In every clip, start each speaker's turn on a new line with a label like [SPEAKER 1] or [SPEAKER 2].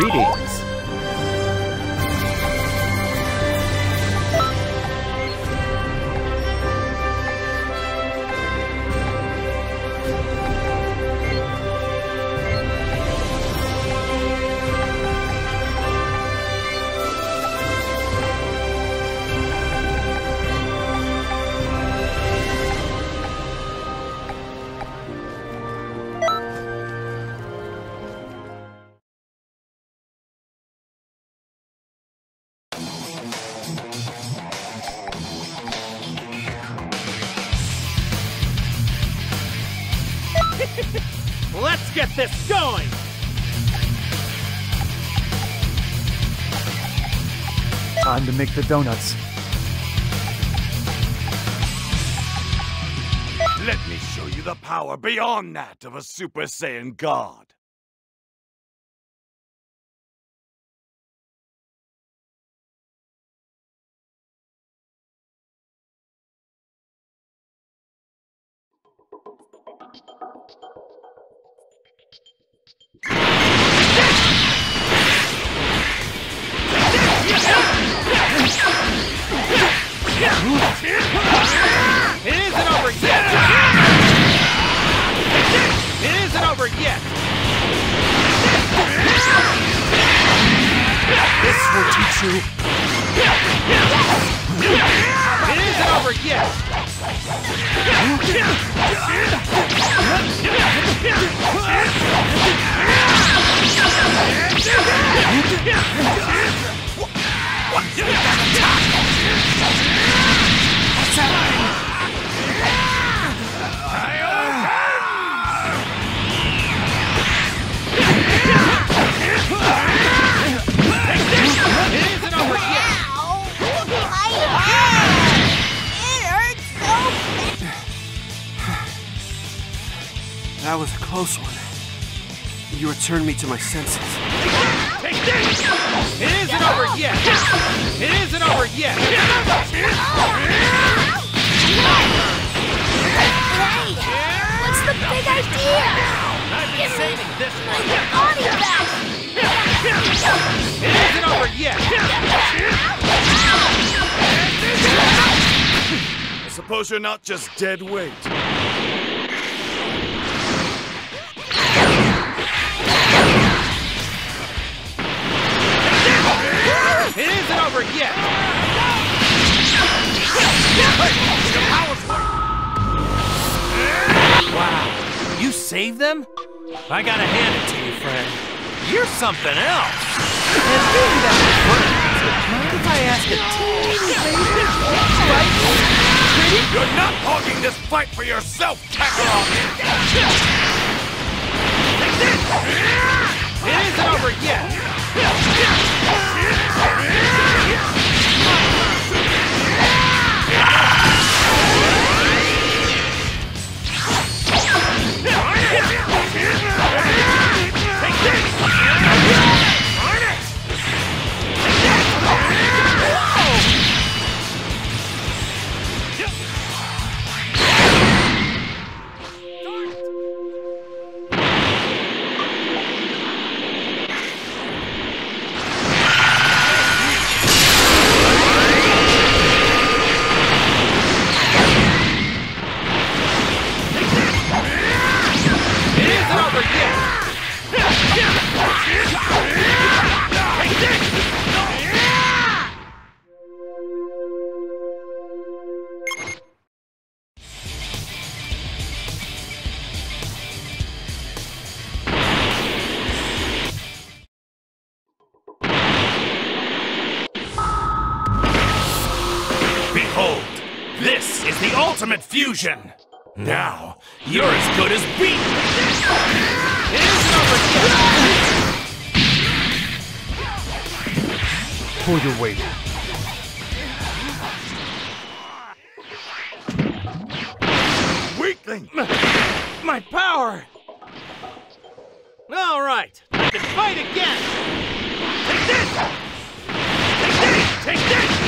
[SPEAKER 1] Greetings. Time to make the donuts.
[SPEAKER 2] Let me show you the power beyond that of a Super Saiyan God.
[SPEAKER 3] It isn't over yet! It isn't over yet!
[SPEAKER 4] This will teach you.
[SPEAKER 3] It isn't over yet!
[SPEAKER 4] Returned me to my senses.
[SPEAKER 3] Take this! It isn't over yet! It isn't over yet!
[SPEAKER 5] Hey! What's the big idea?
[SPEAKER 3] I've been saving this
[SPEAKER 5] My
[SPEAKER 3] one!
[SPEAKER 5] body back!
[SPEAKER 3] It isn't over yet!
[SPEAKER 2] I suppose you're not just dead weight.
[SPEAKER 3] It isn't over yet! Wow, you saved them? I gotta hand it to you, friend. You're something else. And being that we're friends, mind if I ask a teeny favor?
[SPEAKER 2] You're not hogging this fight for yourself, Kakarot!
[SPEAKER 3] It isn't over yet!
[SPEAKER 2] Ultimate fusion! Now, you're as good as beaten!
[SPEAKER 3] It isn't over yet!
[SPEAKER 1] Pull your weight.
[SPEAKER 2] Weakling!
[SPEAKER 3] My power! All right, I can fight again! Take this! Take this!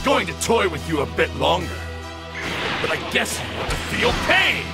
[SPEAKER 2] Was going to toy with you a bit longer. But I guess you want to feel pain!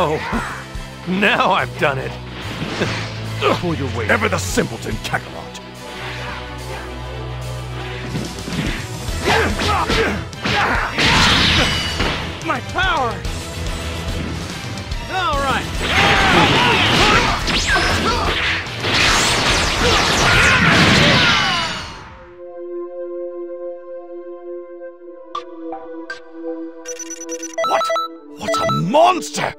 [SPEAKER 3] Oh, now I've done it.
[SPEAKER 1] Pull your weight.
[SPEAKER 2] Ever the simpleton, Kakarot.
[SPEAKER 3] My power! All right.
[SPEAKER 2] What? What a monster!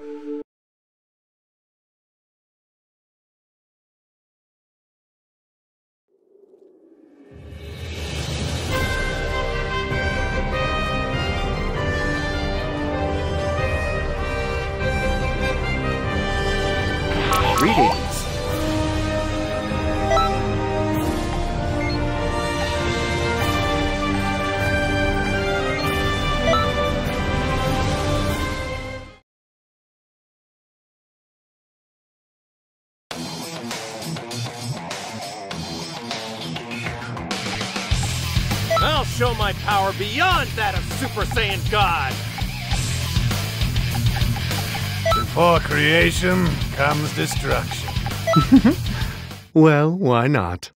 [SPEAKER 3] Power beyond that of Super Saiyan God!
[SPEAKER 2] Before creation comes destruction.
[SPEAKER 1] Well, why not?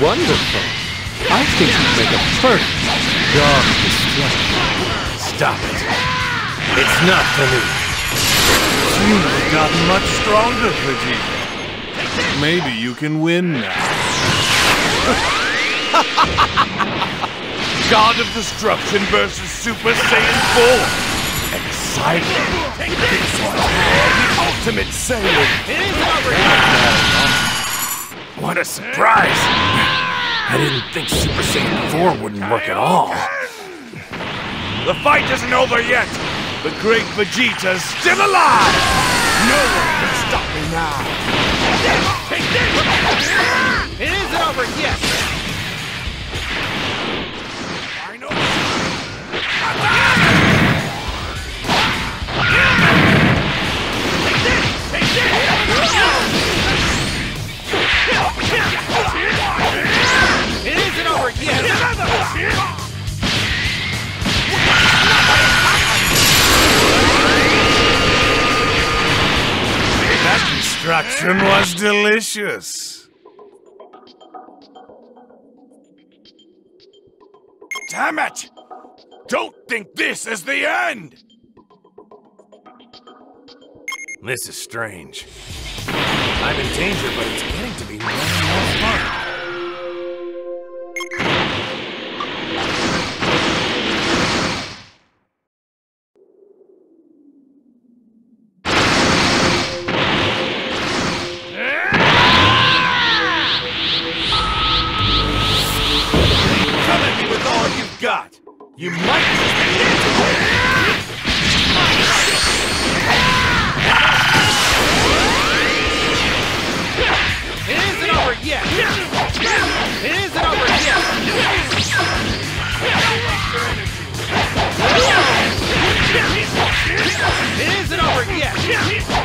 [SPEAKER 1] Wonderful. I think you'd make a perfect dog destruction.
[SPEAKER 2] Stop it. It's not for me. You've gotten much stronger, Vegeta. Maybe you can win now. God of Destruction versus Super Saiyan 4. Exciting. Take This one's the ultimate Saiyan. What a surprise! I didn't think Super Saiyan 4 wouldn't work at all. The fight isn't over yet! The great Vegeta's still alive! No one can stop me now! Take this!
[SPEAKER 3] It isn't over yet!
[SPEAKER 2] Delicious. Damn it! Don't think this is the end! This is strange. I'm in danger, but it's getting to be more and more fun. You might! It
[SPEAKER 3] isn't over yet! It isn't over yet! It isn't over yet!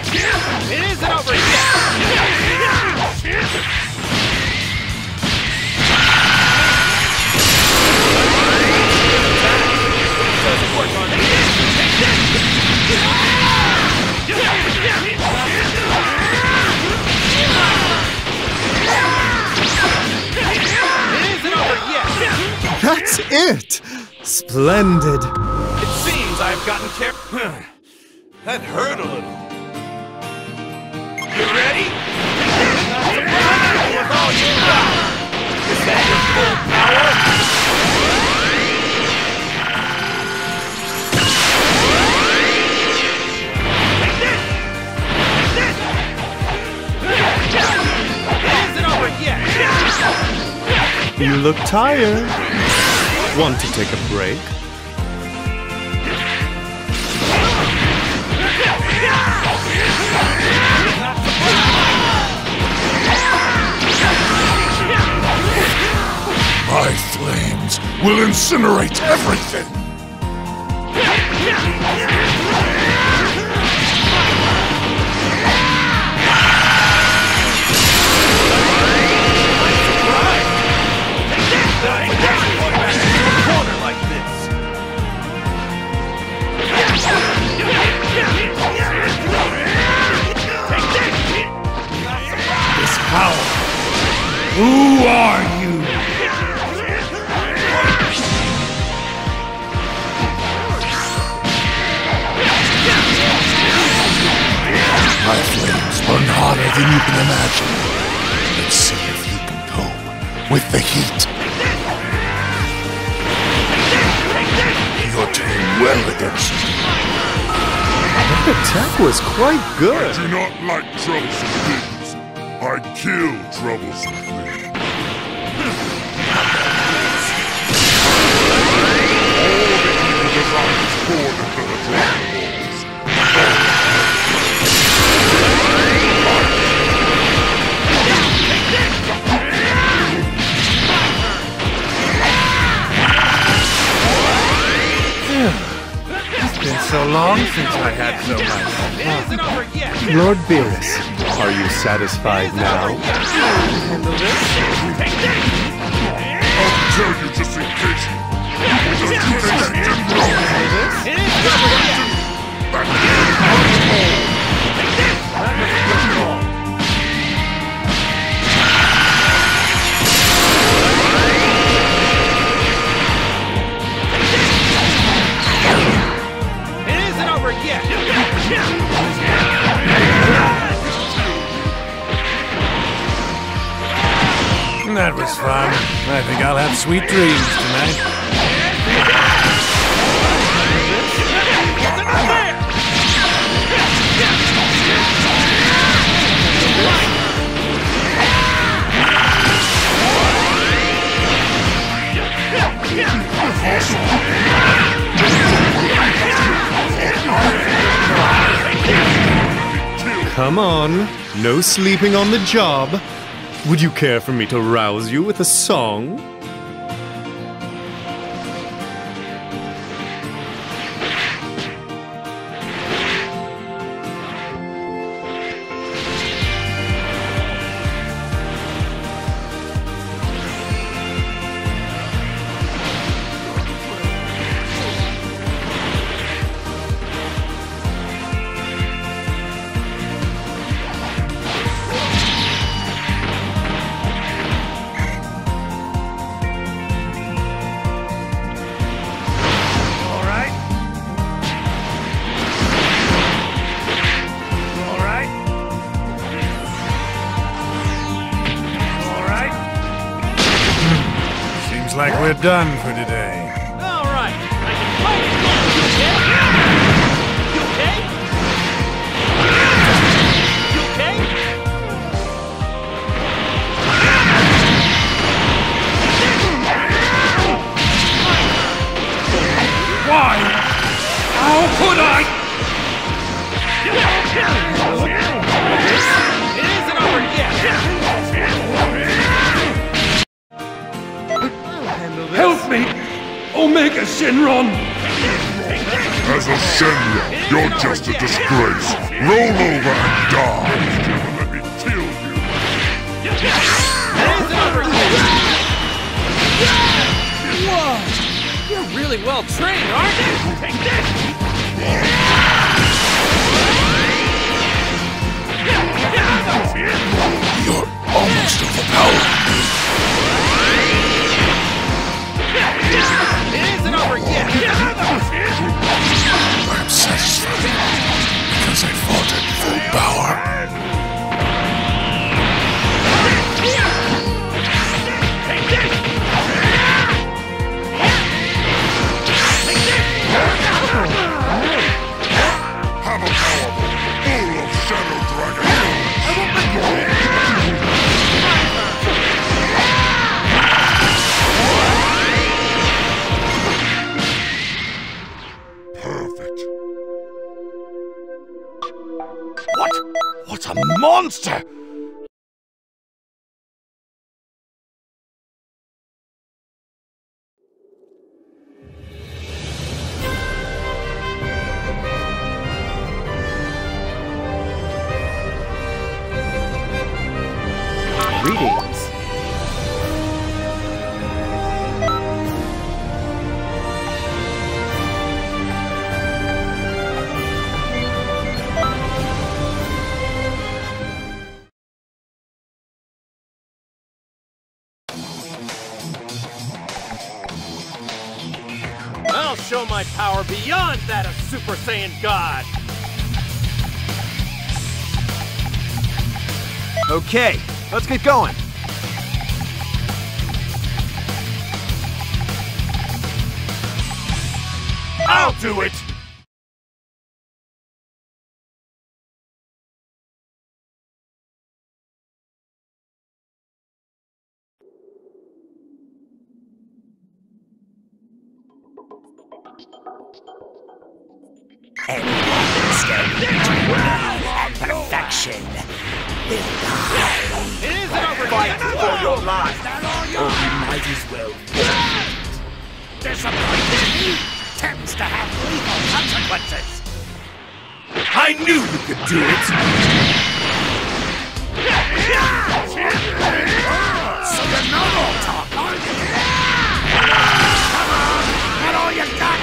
[SPEAKER 1] That's it! Splendid.
[SPEAKER 2] It seems I've gotten care. that hurt a little. You ready? With all you got. Is that your full power?
[SPEAKER 3] It isn't over yet!
[SPEAKER 1] You look tired. Want to take a break?
[SPEAKER 2] My flames will incinerate everything.
[SPEAKER 6] Than you can imagine. Let's see if you can cope with the heat. You're doing well against me.
[SPEAKER 1] That attack was quite good.
[SPEAKER 6] do not like troublesome things. I kill troublesome things. All the evil into the Dragon
[SPEAKER 3] so long since I had so much. It isn't over yet.
[SPEAKER 1] Lord Beerus, are you satisfied now?
[SPEAKER 6] Tell you just in case. Just in case you didn't know.
[SPEAKER 3] It That was fun. I think I'll have sweet dreams tonight.
[SPEAKER 1] Come on, no sleeping on the job. Would you care for me to rouse you with a song?
[SPEAKER 3] We're done for today. Omega Shenron.
[SPEAKER 6] As a Shenron, you're just a disgrace. Roll over and die. Let me kill you.
[SPEAKER 3] It isn't over yet. Whoa! You're really well trained, aren't you? Take this!
[SPEAKER 6] You're almost overpowered.
[SPEAKER 3] Over yet.
[SPEAKER 6] I'm satisfied because I fought at full power.
[SPEAKER 2] Monster!
[SPEAKER 3] Power beyond that of Super Saiyan God. Okay, let's get going.
[SPEAKER 2] I'll do it!
[SPEAKER 7] And perfection will die.
[SPEAKER 8] It isn't over
[SPEAKER 7] Fight for your life, or you might as well Disappointing tends to have lethal consequences.
[SPEAKER 2] I knew you could do it!
[SPEAKER 7] So you're no more talk, are you? Come on, not all you got.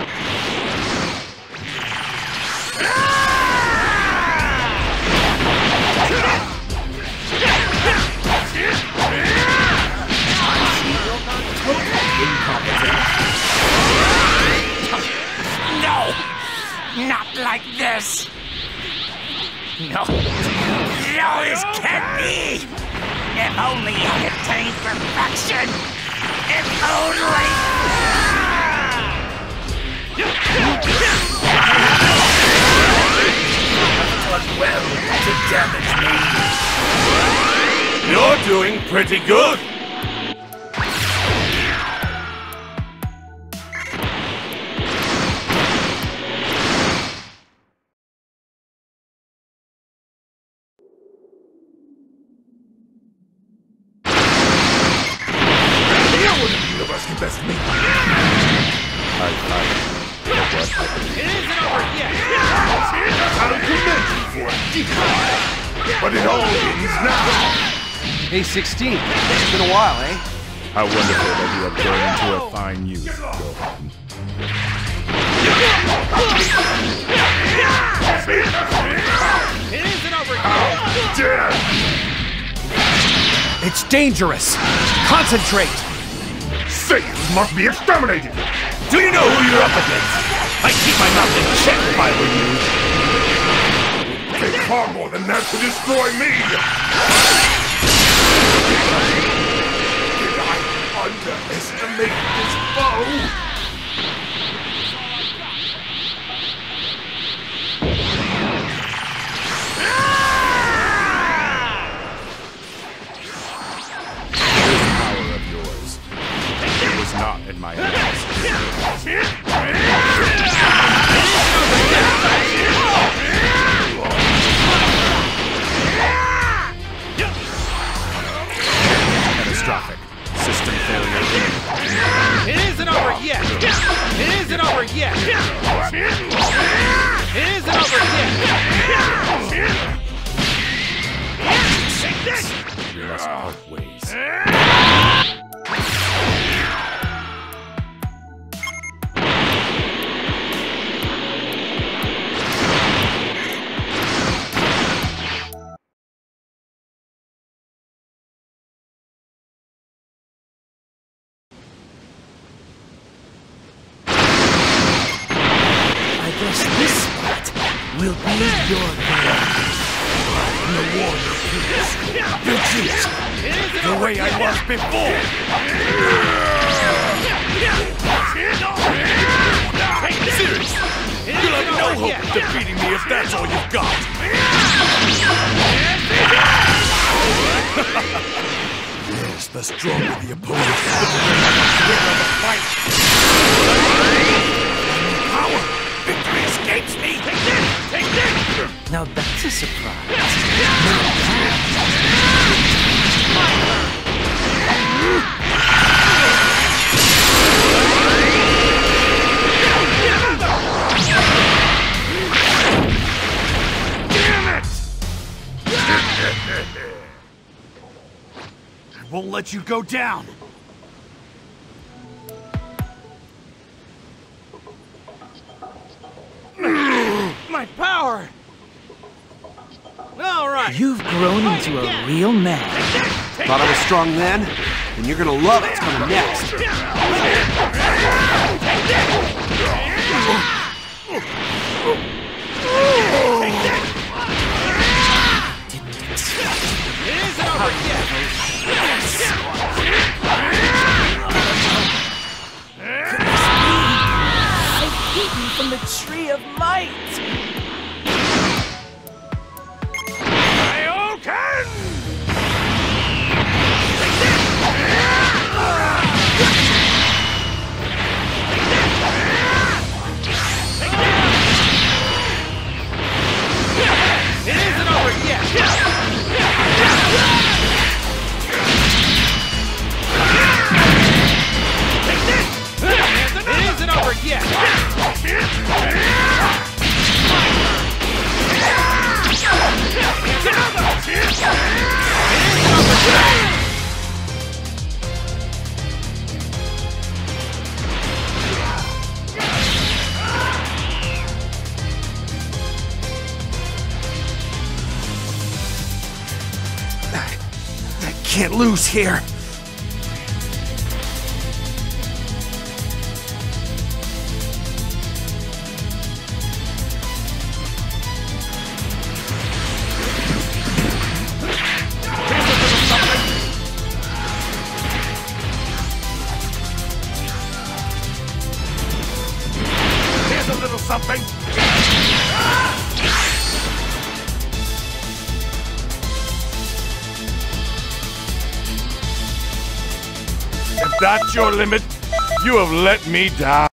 [SPEAKER 7] Not like this! No! No, this can't be! If only I attained perfection! If only... done well to damage me.
[SPEAKER 2] You're doing pretty good!
[SPEAKER 9] Universe can best me.
[SPEAKER 8] It isn't over yet.
[SPEAKER 9] I commend you for a deep. But it all ends now.
[SPEAKER 3] Hey, 16. It's been a while, eh?
[SPEAKER 10] How wonderful that you have grown into a fine youth, Gohan.
[SPEAKER 8] It isn't over yet.
[SPEAKER 9] Dare!
[SPEAKER 3] It's dangerous! Concentrate!
[SPEAKER 9] Saiyans must be exterminated!
[SPEAKER 2] Do you know who you're up against? I'd keep my mouth in check if I were you.
[SPEAKER 9] Take far more than that to destroy me! Did I underestimate this foe?
[SPEAKER 7] Guess this spot will be your game. The warrior prince. Vegeta.
[SPEAKER 2] The way I was before! Serious! You'll have no hope of defeating me if that's all you've got! yes, the stronger the opponent, the greater the fight! Take this!
[SPEAKER 7] Now that's a surprise.
[SPEAKER 2] I won't let you go down!
[SPEAKER 3] My power! All right.
[SPEAKER 7] You've grown into a real man.
[SPEAKER 2] Thought I was strong then? And you're gonna love what's coming next.
[SPEAKER 3] It isn't over yet.
[SPEAKER 7] The tree of might.
[SPEAKER 2] Here.
[SPEAKER 11] Here's a little something. If that's your limit, you have let me down.